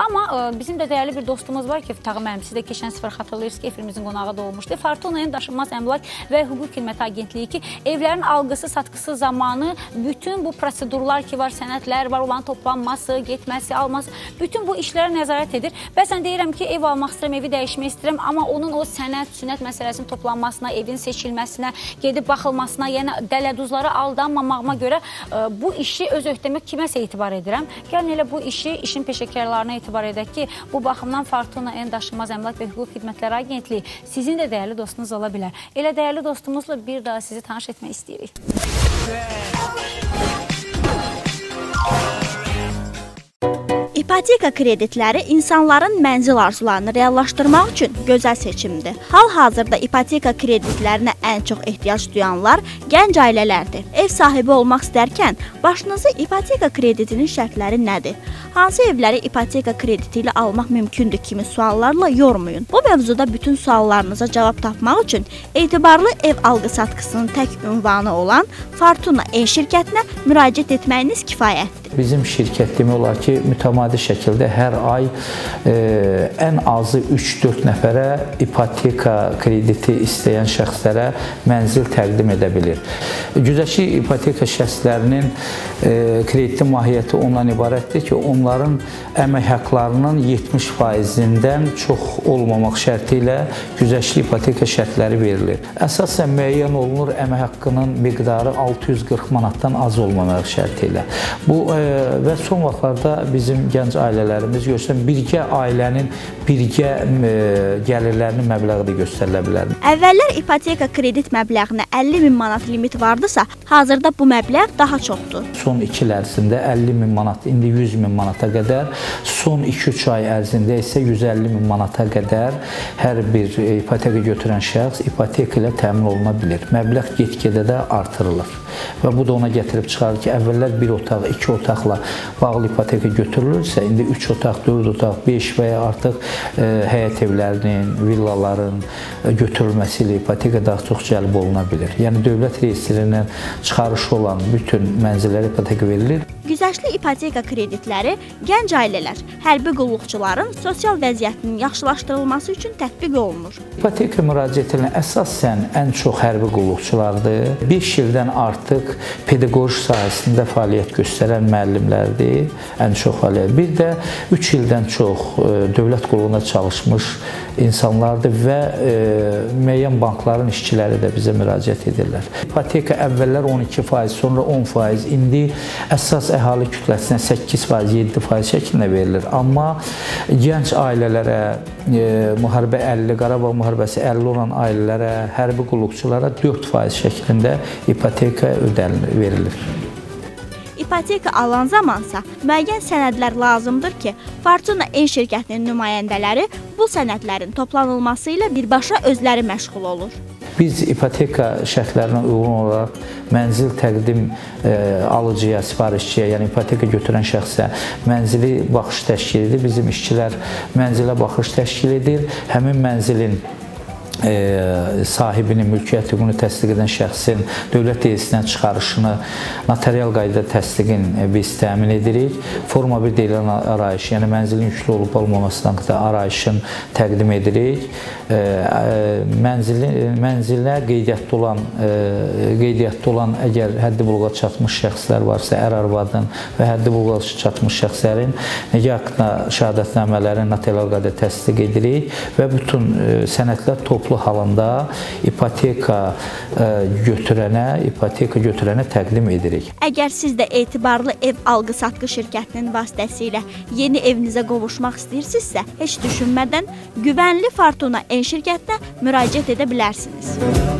Amma ə, bizim də dəyərli bir dostumuz var ki, Tağı müəllim, siz də keçən səfər xatırlayırsınız ki, efirimizin qonağı da olmuşdu. Fortuna'nın daşınmaz əmlak və hüquq xidməti agentliyi ki, evlərin alqısı, satqısı zamanı bütün bu prosedurlar ki var, sənədlər var, onların toplanması, getməsi, alması, bütün bu işlərə nəzarət edir. Bəzən deyirəm ki, ev almaq istəyirəm, evi dəyişmək istəyirəm, amma onun o sənəd, sünət məsələsinin toplanmasına, evin seçilməsinə, gedib baxılmasına, yəni dələduzlara aldanmamağıma görə ə, bu işi öz öhdəmə kiməsə etibar edirəm. Gəlin elə bu işi işin peşəkarlarına etibar edək ki, bu baxımdan Fortuna en daşınmaz əmlak və hüquq xidmətləri agentliyi sizin də dəyərli dostunuz ola bilər. Elə dəyərli dostumuzla bir daha sizi tanış etmək istəyirik. İpoteka kreditləri insanların mənzil arzularını reallaşdırmaq üçün gözəl seçimdir. Hal-hazırda ipoteka kreditlərinə ən çox ehtiyac duyanlar gənc ailələrdir. Ev sahibi olmaq istərkən başınızı ipoteka kreditinin şərtləri nədir? Hansı evləri ipoteka krediti ilə almaq mümkündür kimi suallarla yormayın. Bu mövzuda bütün suallarınıza cavab tapmaq üçün etibarlı ev alqı-satqısının tək ünvanı olan Fortuna Ev şirkətinə müraciət etməyiniz kifayətdir. Bizim şirkət demək olar ki, mütəmadi şəkildə hər ay e, ən azı 3-4 nəfərə ipoteka krediti istəyən şəxslərə mənzil təqdim edə bilir. Güzəşi ipoteka şəxslərinin e, krediti mahiyyəti ondan ibarətdir ki, onların əmək haqqlarının 70%-dən çox olmamaq şərti ilə güzəşli ipoteka şərtləri verilir. Əsasən müəyyən olunur əmək haqqının miqdarı 640 manatdan az olmamaq şərti ilə. Bu e, və son vaxtlarda bizim gənc ailələrimiz görürsən birgə ailənin birgə e, gəlirlərinin məbləği də göstərilə bilər. Əvvəllər ipoteka kredit məbləğinə 50 min manat limit vardısa, hazırda bu məbləğ daha çoxdur. Son 2 il ərzində 50 min manat, indi 100 min manata qədər, son 2-3 ay ərzində isə 150 min manata qədər hər bir ipoteka götürən şəxs ipoteka ilə təmin oluna bilər. Məbləğ get-gedə də artırılır. Və bu da ona gətirib çıxarır ki, əvvəllər bir otaq, iki otaqla bağlı ipoteka götürülürsə, indi 3 otaq, 4 otaq, 5 və ya artıq e, həyət evlərinin, villaların e, götürülməsi ilə ipoteka daha çox cəlb oluna bilər. Yəni dövlət reyestrindən çıxarışı olan bütün mənzillərə ipoteka verilir. Güzəştli ipoteka kreditləri gənc ailələr, hərbi qulluqçuların sosial vəziyyətinin yaxşılaşdırılması üçün tətbiq olunur. İpoteka müraciətinə əsasən ən çox hərbi qulluqçulardır. 5 ildən artıq pedaqoji sahəsində fəaliyyət göstərən müəllimlərdir, ən çox fəaliyyət. Bir də 3 ildən çox e, dövlət qulluğunda çalışmış insanlardır və e, müəyyən bankların işçiləri də bizə müraciət edirlər. İpoteka əvvəllər 12%, sonra 10%, indi əsas əhali kütləsinə 8%, 7% şəklində verilir. Amma gənc ailələrə, e, müharibə 50, Qarabağ müharibəsi 50 olan ailələrə, hərbi qulluqçulara 4% şəklində ipoteka ödənilir, verilir. İpoteka alan zamansa müəyyən sənədlər lazımdır ki, Fortuna En şirkətinin nümayəndələri bu sənədlərin toplanılması ilə birbaşa özləri məşğul olur. Biz ipoteka şərtlərinə uyğun olaraq mənzil təqdim e, alıcıya, sifarişçiyə, yəni ipoteka götürən şəxsə mənzili baxış təşkil edir. Bizim işçilər mənzilə baxış təşkil edir. Həmin mənzilin e, sahibinin mülkiyyət hüququnu təsdiq edən şəxsin dövlət reyisindən çıxarışını notarial qaydada təsdiqin e, biz təmin edirik. Forma 1 deyilən arayış, yəni mənzilin yüklü olub olmamasından da arayışın təqdim edirik. E, e, mənzilin mənzilə qeydiyyatda olan e, qeydiyyatda olan əgər həddi buluğa çatmış şəxslər varsa, ər arvadın və həddi buluğa çatmış şəxslərin nikah haqqında şəhadətnamələrini notarial qaydada təsdiq edirik və bütün e, sənədlər toplu toplu halında ipoteka e, götürənə, ipoteka götürənə təqdim edirik. Əgər siz də etibarlı ev alqı-satqı şirkətinin vasitəsilə yeni evinizə qovuşmaq istəyirsinizsə, heç düşünmədən güvənli Fortuna En şirkətinə müraciət edə bilərsiniz.